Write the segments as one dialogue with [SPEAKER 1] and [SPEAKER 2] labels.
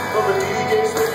[SPEAKER 1] Over the DJ's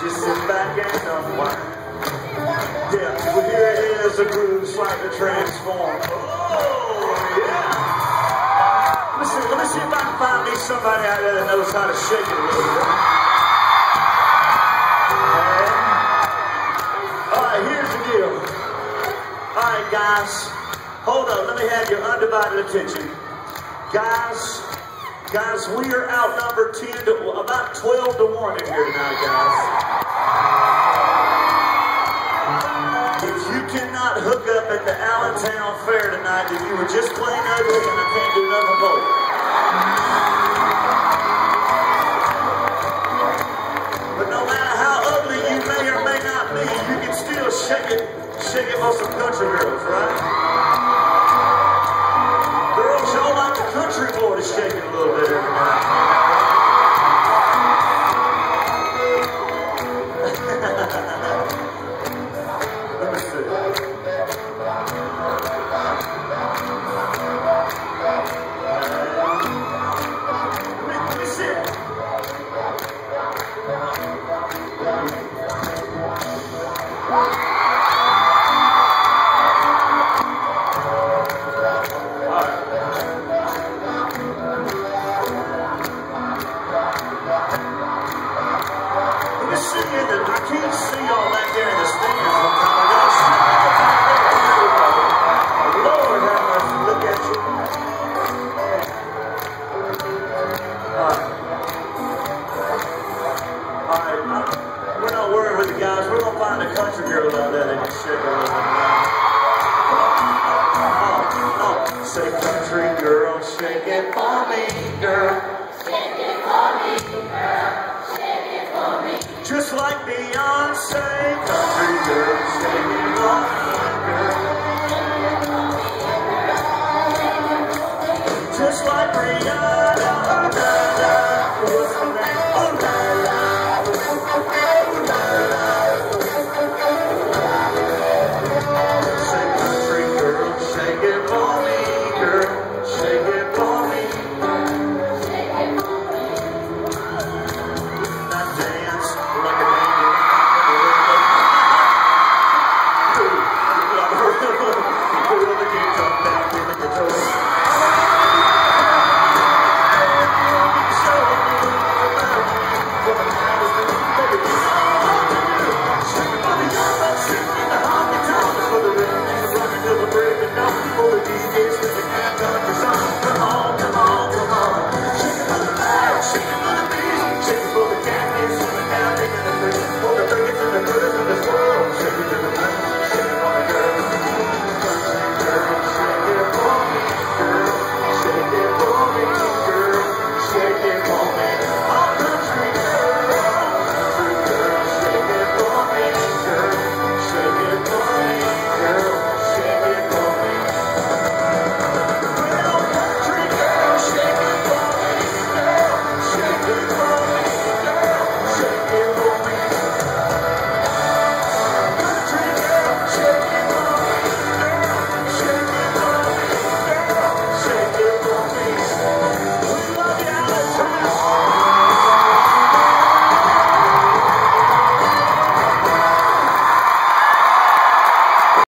[SPEAKER 1] Just sit back and unwind. Yeah, well here it is, the groove slightly transformed. Oh, yeah. Let me see, if I can find me somebody out there that knows how to shake it a little bit. All right, here's the deal. All right, guys, hold on. Let me have your undivided attention. Guys, guys, we are outnumbered 10 to about 12 to 1 in here tonight, guys. If you cannot hook up at the Allentown Fair tonight, then you were just plain ugly and I can't do nothing for you. I back there in the stands. I. Lord have mercy. Look at you. Alright. Alright, I'm- we're not worried with the guys. We're gonna find a country girl out there that can shake. Oh, oh. Say country girl, shake it for me, girl. just like Rihanna.